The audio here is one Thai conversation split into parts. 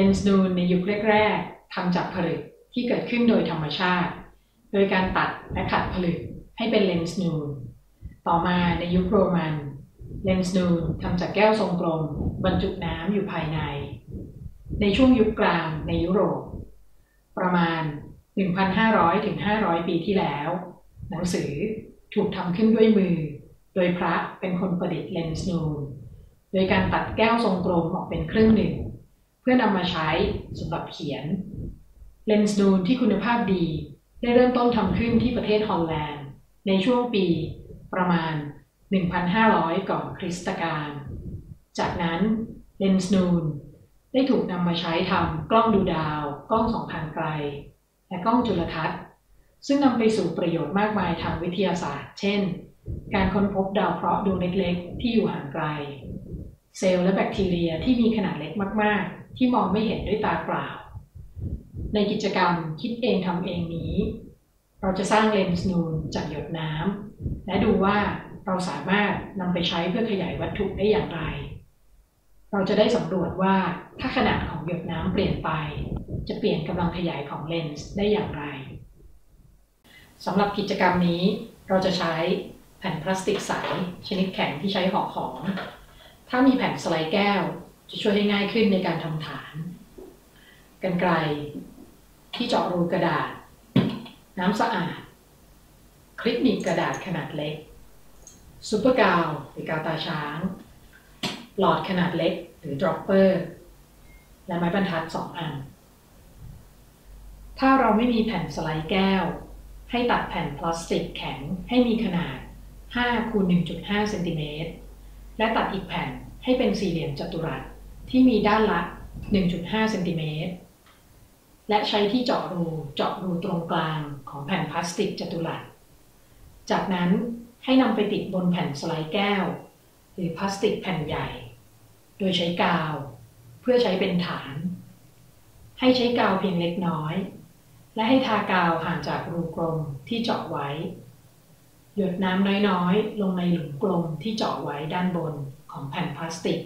เลนส์นูนในยุคแรกๆทำจากผลึกที่เกิดขึ้นโดยธรรมชาติ โดยการตัดและขัดผลึกให้เป็นเลนส์นูน ต่อมาในยุคโรมัน เลนส์นูนทำจากแก้วทรงกลม บรรจุน้ำอยู่ภายใน ในช่วงยุคกลางในยุโรป ประมาณ 1,500ถึง500 ปีที่แล้ว หนังสือถูกทำขึ้นด้วยมือ โดยพระเป็นคนประดิษฐ์เลนส์นูน โดยการตัดแก้วทรงกลมออกเป็นครึ่งหนึ่ง เพื่อนำมาใช้สำหรับเขียน เลนส์นูนที่คุณภาพดี ได้เริ่มต้นทำขึ้นที่ประเทศฮอลแลนด์ ในช่วงปีประมาณ 1,500 ก่อนคริสตกาล จากนั้นเลนส์นูนได้ถูกนำมาใช้ทำกล้องดูดาว กล้องส่องทางไกล และกล้องจุลทรรศน์ ซึ่งนำไปสู่ประโยชน์มากมายทางวิทยาศาสตร์ เช่น การค้นพบดาวเคราะห์ดวงเล็กๆ ที่อยู่ห่างไกล เซลล์และแบคทีเรียที่มีขนาดเล็กมากๆ ที่มองไม่เห็นด้วยตาเปล่า ในกิจกรรมคิดเองทำเองนี้ เราจะสร้างเลนส์นูนจากหยดน้ำและดูว่าเราสามารถนำไปใช้เพื่อขยายวัตถุได้อย่างไร เราจะได้สำรวจว่าถ้าขนาดของหยดน้ำเปลี่ยนไป จะเปลี่ยนกำลังขยายของเลนส์ได้อย่างไรสำหรับกิจกรรมนี้เราจะใช้แผ่นพลาสติกใสชนิดแข็งที่ใช้ห่อของ ถ้ามีแผ่นสไลด์แก้ว จะช่วยให้ง่ายขึ้นในการทำฐาน กรรไกรที่เจาะรูกระดาษ น้ำสะอาด คลิปหนีบกระดาษขนาดเล็กซูเปอร์กาวหรือกาวตราช้าง หลอดขนาดเล็กหรือ dropper และไม้บรรทัดสองอัน ถ้าเราไม่มีแผ่นสไลด์แก้ว ให้ตัดแผ่นพลาสติกแข็งให้มีขนาด5คูณ1.5เซนติเมตรและตัดอีกแผ่นให้เป็นสี่เหลี่ยมจัตุรัส ที่มีด้านละ 1.5เซนติเมตร และใช้ที่เจาะรูเจาะรูตรงกลางของแผ่นพลาสติกจัตุรัส จากนั้นให้นำไปติดบนแผ่นสไลด์แก้ว หรือพลาสติกแผ่นใหญ่ โดยใช้กาว เพื่อใช้เป็นฐาน ให้ใช้กาวเพียงเล็กน้อย และให้ทากาวห่างจากรูกลมที่เจาะไว้ หยดน้ำน้อยๆ ลงในหลุมกลมที่เจาะไว้ด้านบนของแผ่นพลาสติก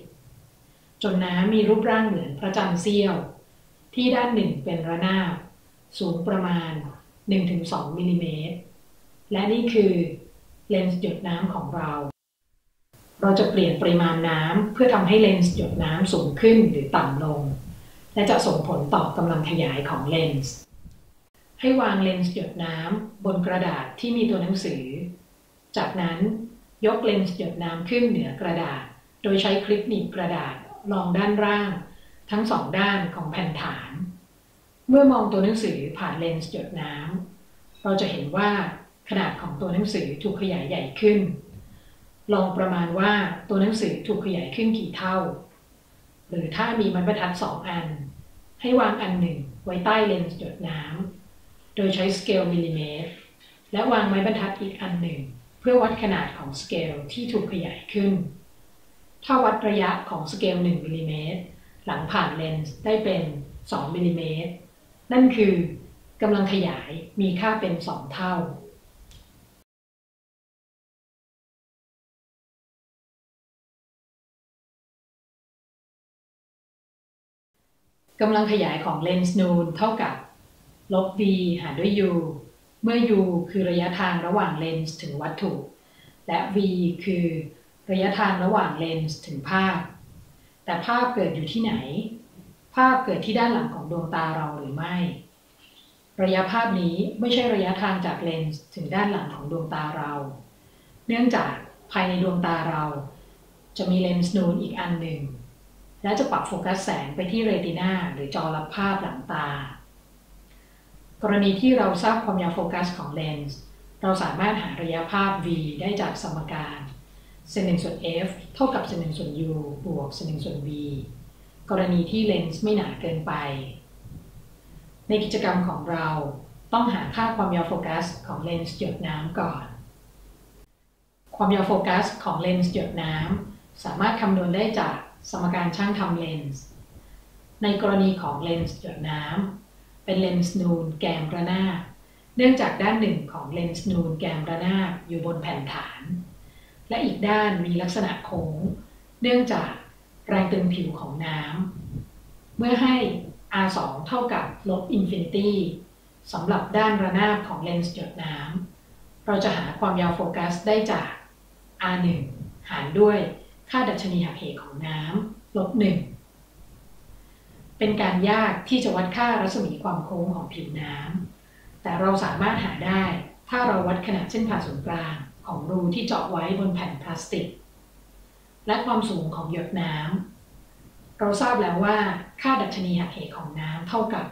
จนน้ำมีรูปร่างเหมือนพระจันทร์เสี้ยว ที่ด้านหนึ่งเป็นระนาบ สูงประมาณ 1-2มิลิเมตร และนี่คือเลนส์หยดน้ำของเรา เราจะเปลี่ยนปริมาณน้ำเพื่อทำให้เลนส์หยดน้ำสูงขึ้นหรือต่ำลง และจะส่งผลต่อกำลังขยายของเลนส์ ให้วางเลนส์หยดน้ำบนกระดาษที่มีตัวหนังสือ จากนั้นยกเลนส์หยดน้ำขึ้นเหนือกระดาษ โดยใช้คลิปหนีบกระดาษ รองด้านล่าง ทั้งสองด้านของแผ่นฐาน เมื่อมองตัวหนังสือผ่านเลนส์หยดน้ำเราจะเห็นว่าขนาดของตัวหนังสือถูกขยายใหญ่ขึ้น ลองประมาณว่าตัวหนังสือถูกขยายขึ้นกี่เท่า หรือถ้ามีไม้บรรทัดสองอัน ให้วางอันหนึ่งไว้ใต้เลนส์หยดน้ำโดยใช้สเกลมิลลิเมตร และวางไม้บรรทัดอีกอันหนึ่ง เพื่อวัดขนาดของสเกลที่ถูกขยายขึ้น ถ้าวัดระยะของสเกล1มิลลิเมตรหลังผ่านเลนส์ได้เป็น 2มิลลิเมตรนั่นคือกำลังขยายมีค่าเป็น 2 เท่า กำลังขยายของเลนส์นูนเท่ากับลบ v หารด้วย u เมื่อ u คือระยะทางระหว่างเลนส์ถึงวัตถุ และ v คือ ระยะทางระหว่างเลนส์ถึงภาพ แต่ภาพเกิดอยู่ที่ไหน ภาพเกิดที่ด้านหลังของดวงตาเราหรือไม่ ระยะภาพนี้ไม่ใช่ระยะทางจากเลนส์ถึงด้านหลังของดวงตาเรา เนื่องจากภายในดวงตาเรา จะมีเลนส์นูนอีกอันหนึ่ง และจะปรับโฟกัสแสงไปที่เรตินาหรือจอรับภาพหลังตา กรณีที่เราทราบความยาวโฟกัสของเลนส์เราสามารถหาระยะภาพ v ได้จากสมการ เซนหนึ่งส่วน f เท่ากับเซนหนึ่งส่วน u บวกเซนหนึ่งส่วน v กรณีที่เลนส์ไม่หนาเกินไป ในกิจกรรมของเราต้องหาค่าความยาวโฟกัสของเลนส์หยดน้ำก่อน ความยาวโฟกัสของเลนส์หยดน้ำสามารถคำนวณได้จากสมการช่างทำเลนส์ ในกรณีของเลนส์หยดน้ำเป็นเลนส์นูนแกมระนาบเนื่องจากด้านหนึ่งของเลนส์นูนแกมระนาบอยู่บนแผ่นฐาน และอีกด้านมีลักษณะโค้ง เนื่องจากแรงตึงผิวของน้ำ เมื่อให้ r2 เท่ากับลบ infinity สำหรับด้านระนาบของเลนส์หยดน้ำ เราจะหาความยาวโฟกัสได้จาก r1 หารด้วยค่าดัชนีหักเหของน้ำลบ1เป็นการยากที่จะวัดค่ารัศมีความโค้งของผิวน้ำ แต่เราสามารถหาได้ถ้าเราวัดขนาดเส้นผ่าศูนย์กลาง ของรูที่เจาะไว้บนแผ่นพลาสติก และความสูงของหยดน้ำ เราทราบแล้วว่าค่าดัชนีหักเหของน้ำเท่ากับ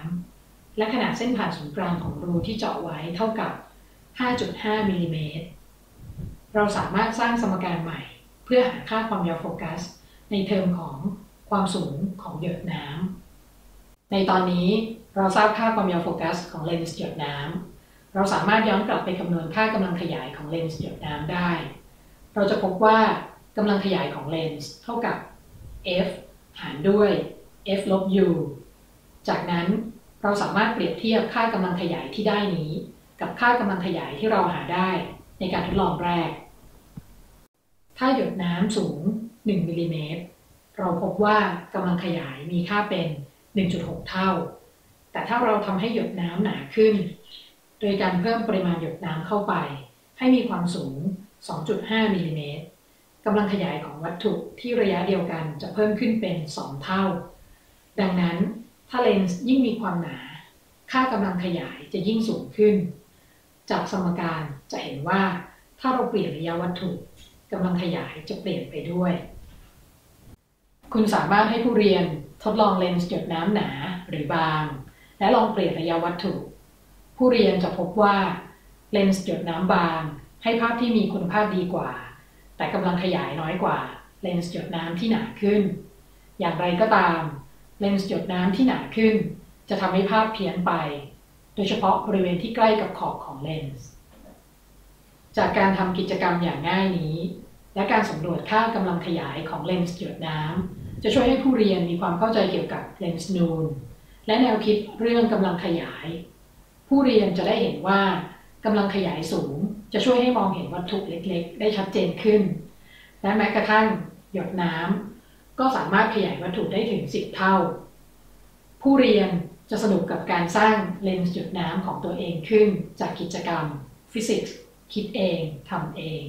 1.33 และขนาดเส้นผ่านศูนย์กลางของรูที่เจาะไว้เท่ากับ 5.5 มิลลิเมตร เราสามารถสร้างสมการใหม่ เพื่อหาค่าความยาวโฟกัส ในเทอมของความสูงของหยดน้ำ ในตอนนี้เราทราบค่าความยาวโฟกัสของเลนส์หยดน้ำ เราสามารถย้อนกลับไปคำนวณค่ากำลังขยายของเลนส์หยดน้ำได้ เราจะพบว่ากำลังขยายของเลนส์เท่ากับ f หารด้วย f ลบ u จากนั้นเราสามารถเปรียบเทียบค่ากำลังขยายที่ได้นี้ กับค่ากำลังขยายที่เราหาได้ในการทดลองแรก ถ้าหยดน้ำสูง 1มิลลิเมตรเราพบว่ากำลังขยายมีค่าเป็น 1.6 เท่า แต่ถ้าเราทำให้หยดน้ำหนาขึ้น โดยการเพิ่มปริมาณหยดน้ำเข้าไป ให้มีความสูง 2.5มิลลิเมตรกำลังขยายของวัตถุที่ระยะเดียวกันจะเพิ่มขึ้นเป็น 2 เท่า ดังนั้นถ้าเลนส์ยิ่งมีความหนา ค่ากำลังขยายจะยิ่งสูงขึ้น จากสมการจะเห็นว่า ถ้าเราเปลี่ยนระยะวัตถุกำลังขยายจะเปลี่ยนไปด้วย คุณสามารถให้ผู้เรียนทดลองเลนส์หยดน้ำหนาหรือบาง และลองเปลี่ยนระยะวัตถุ ผู้เรียนจะพบว่าเลนส์หยดน้ำบาง ให้ภาพที่มีคุณภาพดีกว่า แต่กำลังขยายน้อยกว่าเลนส์หยดน้ำที่หนาขึ้น อย่างไรก็ตามเลนส์หยดน้ำที่หนาขึ้น จะทำให้ภาพเพี้ยนไป โดยเฉพาะบริเวณที่ใกล้กับขอบของเลนส์จากการทำกิจกรรมอย่างง่ายนี้ และการสำรวจค่ากำลังขยายของเลนส์หยดน้ำจะช่วยให้ผู้เรียนมีความเข้าใจเกี่ยวกับเลนส์นูนและแนวคิดเรื่องกำลังขยาย ผู้เรียนจะได้เห็นว่ากำลังขยายสูง จะช่วยให้มองเห็นวัตถุเล็กๆ ได้ชัดเจนขึ้น และแม้กระทั่งหยดน้ำก็สามารถขยายวัตถุได้ถึง 10 เท่า ผู้เรียนจะสนุกกับการสร้างเลนส์หยดน้ำของตัวเองขึ้นจากกิจกรรมฟิสิกส์คิดเองทำเอง